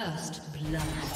First blood.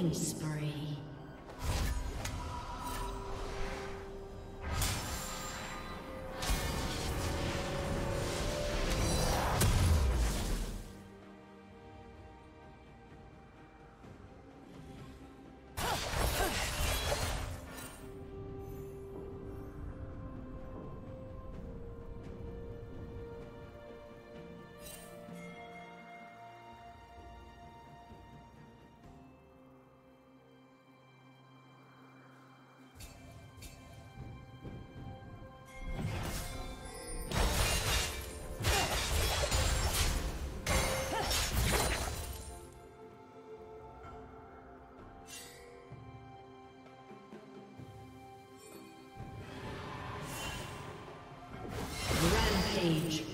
Killing. Rampage.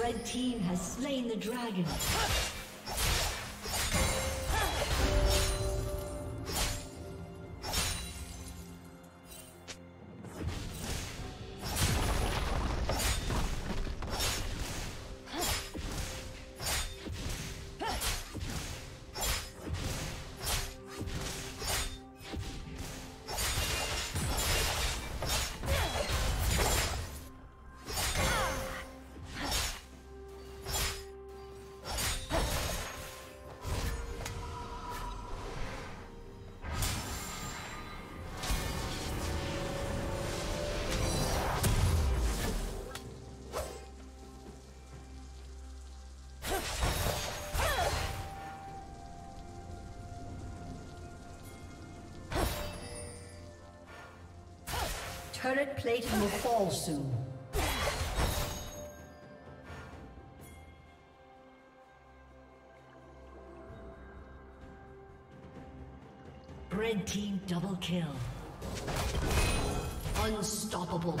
Red team has slain the dragon. Turret plating will fall soon. Red team double kill. Unstoppable.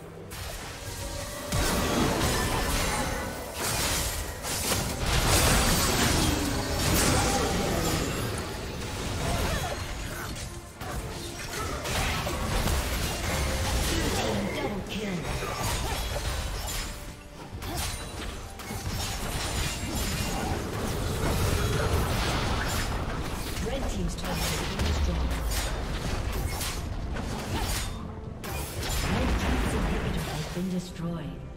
Perfection. The